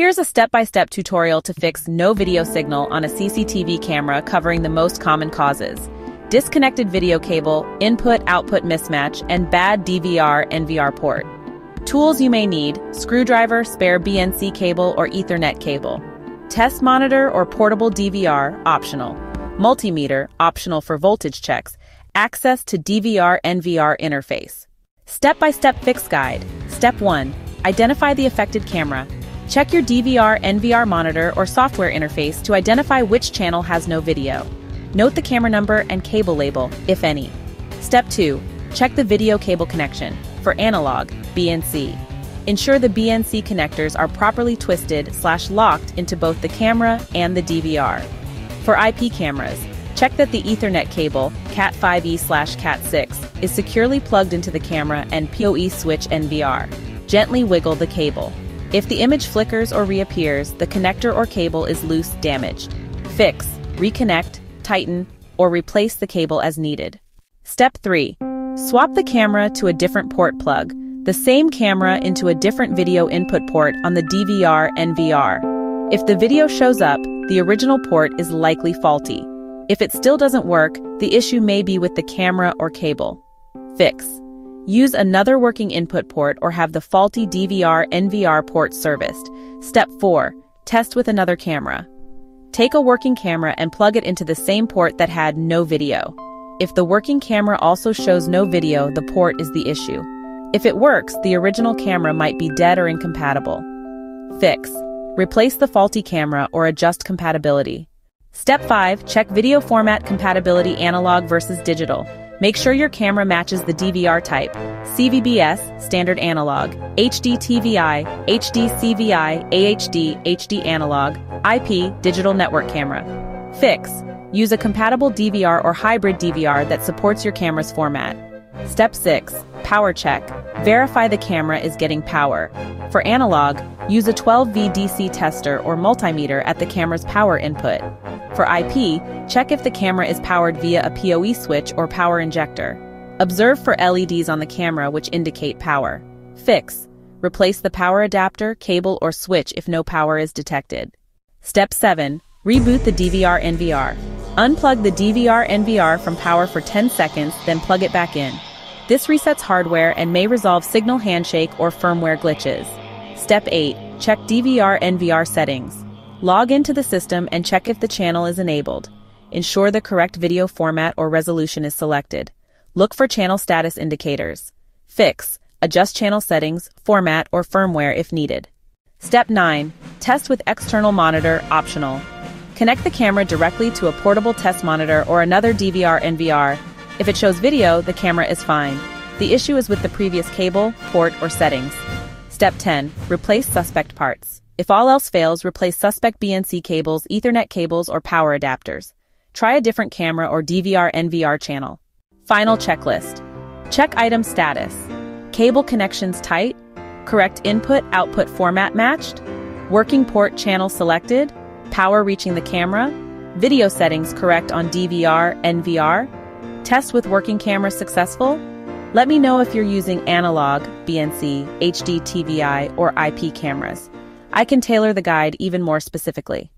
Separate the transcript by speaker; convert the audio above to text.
Speaker 1: Here's a step-by-step tutorial to fix no video signal on a CCTV camera covering the most common causes. Disconnected video cable, input-output mismatch, and bad DVR-NVR port. Tools you may need, screwdriver, spare BNC cable, or Ethernet cable. Test monitor or portable DVR, optional. Multimeter, optional for voltage checks. Access to DVR-NVR interface. Step-by-step fix guide. Step 1. Identify the affected camera. Check your DVR-NVR monitor or software interface to identify which channel has no video. Note the camera number and cable label, if any. Step 2. Check the video cable connection. For analog, BNC. Ensure the BNC connectors are properly twisted slash locked into both the camera and the DVR. For IP cameras, check that the Ethernet cable, Cat5e slash Cat6, is securely plugged into the camera and PoE switch NVR. Gently wiggle the cable. If the image flickers or reappears, the connector or cable is loose damaged. Fix, reconnect, tighten, or replace the cable as needed. Step 3. Swap the camera to a different port plug, the same camera into a different video input port on the DVR NVR. If the video shows up, the original port is likely faulty. If it still doesn't work, the issue may be with the camera or cable. Fix. Use another working input port or have the faulty DVR NVR port serviced. Step 4. Test with another camera. Take a working camera and plug it into the same port that had no video. If the working camera also shows no video, the port is the issue. If it works, the original camera might be dead or incompatible. Fix. Replace the faulty camera or adjust compatibility. Step 5. Check video format compatibility analog versus digital. Make sure your camera matches the DVR type, CVBS, standard analog, HD TVI, HD CVI, AHD, HD analog, IP, digital network camera. Fix. Use a compatible DVR or hybrid DVR that supports your camera's format. Step 6. Power check. Verify the camera is getting power. For analog, use a 12V DC tester or multimeter at the camera's power input. For IP, check if the camera is powered via a PoE switch or power injector. Observe for LEDs on the camera which indicate power. Fix. Replace the power adapter, cable, or switch if no power is detected. Step 7. Reboot the DVR NVR. Unplug the DVR NVR from power for 10 seconds, then plug it back in. This resets hardware and may resolve signal handshake or firmware glitches. Step 8. Check DVR NVR settings. Log into the system and check if the channel is enabled. Ensure the correct video format or resolution is selected. Look for channel status indicators. Fix. Adjust channel settings, format, or firmware if needed. Step 9. Test with external monitor, optional. Connect the camera directly to a portable test monitor or another DVR NVR. If it shows video, the camera is fine. The issue is with the previous cable, port, or settings. Step 10. Replace suspect parts. If all else fails, replace suspect BNC cables, Ethernet cables, or power adapters. Try a different camera or DVR NVR channel. Final checklist. Check item status. Cable connections tight. Correct input-output format matched. Working port channel selected power reaching the camera, video settings correct on DVR, NVR, test with working camera successful, let me know if you're using analog, BNC, HD TVI, or IP cameras. I can tailor the guide even more specifically.